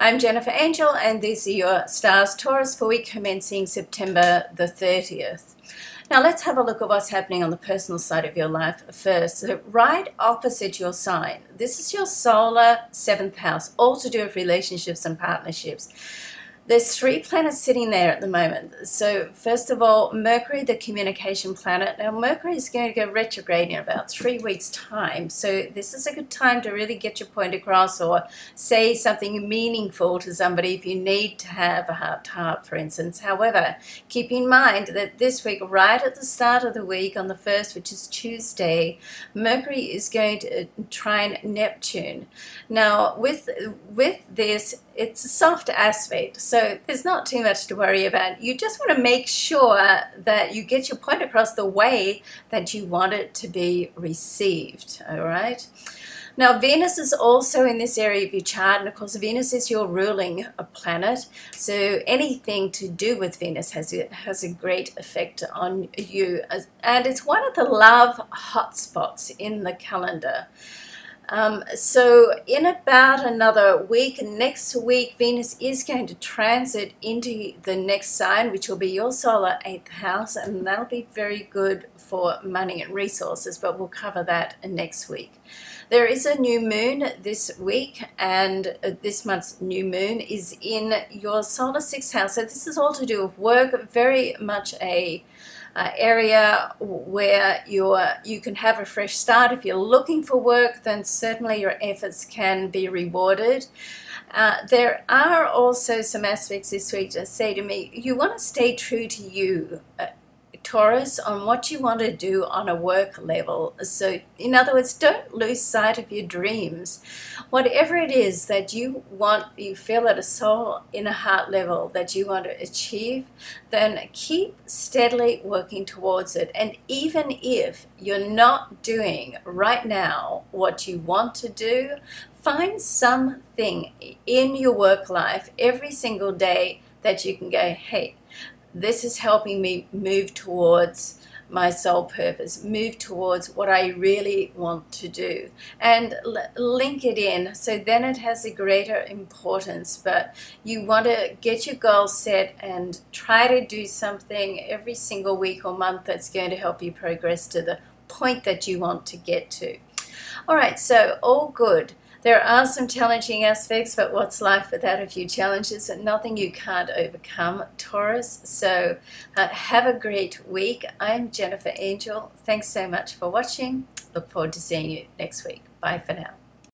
I'm Jennifer Angel, and these are your stars Taurus for week commencing September the 30th. Now, let's have a look at what's happening on the personal side of your life first. So, right opposite your sign, this is your solar seventh house, all to do with relationships and partnerships. There's three planets sitting there at the moment. So, first of all, Mercury, the communication planet. Now, Mercury is going to go retrograde in about three weeks' time. So, this is a good time to really get your point across or say something meaningful to somebody if you need to have a heart to heart, for instance. However, keep in mind that this week, right at the start of the week, on the 1st, which is Tuesday, Mercury is going to uh, trine Neptune. Now, with, with this, it's a soft aspect. So, so there's not too much to worry about. You just want to make sure that you get your point across the way that you want it to be received, all right? Now, Venus is also in this area of your chart, and of course, Venus is your ruling planet. So, anything to do with Venus has a, has a great effect on you, and it's one of the love hotspots in the calendar. Um, so in about another week, next week, Venus is going to transit into the next sign, which will be your solar eighth house, and that'll be very good for money and resources, but we'll cover that next week. There is a new moon this week, and uh, this month's new moon is in your solar sixth house. So this is all to do with work, very much a uh, area where you're, you can have a fresh start. If you're looking for work, then certainly your efforts can be rewarded. Uh, there are also some aspects this week that say to me, you want to stay true to you. Uh, Taurus on what you want to do on a work level. So, in other words, don't lose sight of your dreams. Whatever it is that you want, you feel at a soul, in a heart level that you want to achieve, then keep steadily working towards it. And even if you're not doing right now what you want to do, find something in your work life every single day that you can go, hey, this is helping me move towards my soul purpose, move towards what I really want to do, and link it in so then it has a greater importance. But you want to get your goals set and try to do something every single week or month that's going to help you progress to the point that you want to get to. All right, so all good. There are some challenging aspects, but what's life without a few challenges? Nothing you can't overcome, Taurus. So uh, have a great week. I'm Jennifer Angel. Thanks so much for watching. Look forward to seeing you next week. Bye for now.